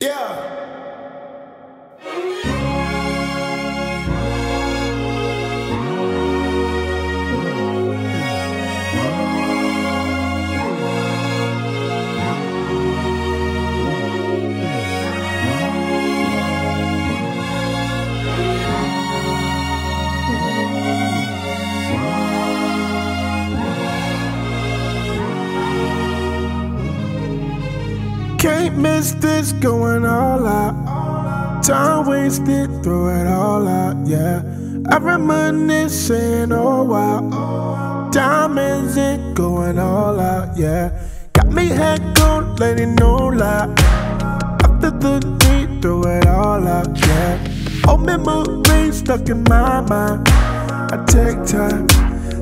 Yeah. Can't miss this going all out. Time wasted, throw it all out, yeah. I reminiscing, oh wow. Diamonds it going all out, yeah. Got me head gone, letting no lie. After the beat, throw it all out, yeah. Old memories stuck in my mind. I take time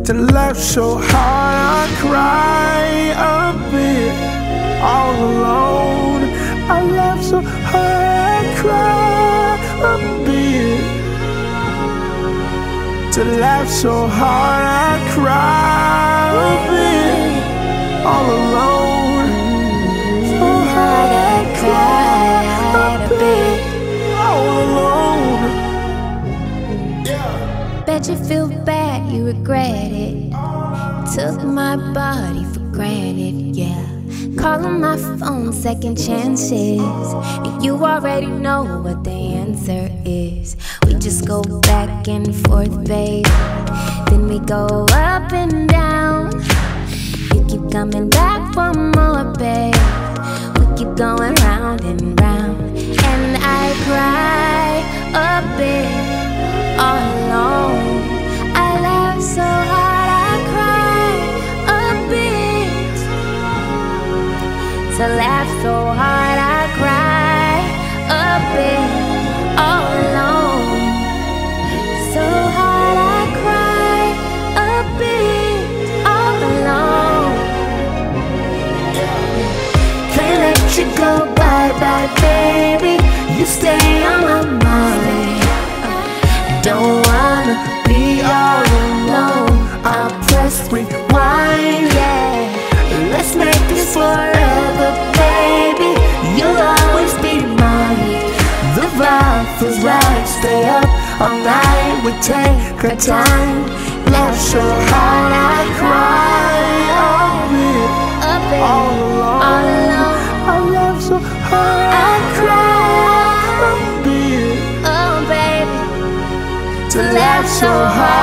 to laugh so hard, I cry a bit all alone. I laugh so hard, I cry a bit. To laugh so hard, I cry a bit. All alone. So hard, I cry a bit. All alone. Yeah. Bet you feel bad, you regret it. Took my body for granted, yeah. Calling my phone, second chances. And you already know what the answer is. We just go back and forth, babe. Then we go up and down. You keep coming back for more, babe. We keep going round and round. And I cry go, bye bye, baby. You stay on my mind. Don't wanna be all alone. I'll press rewind, yeah. Let's make this forever, baby. You'll always be mine. The vibe feels right. Stay up all night. We take our time. Laugh so hard I cry. So hard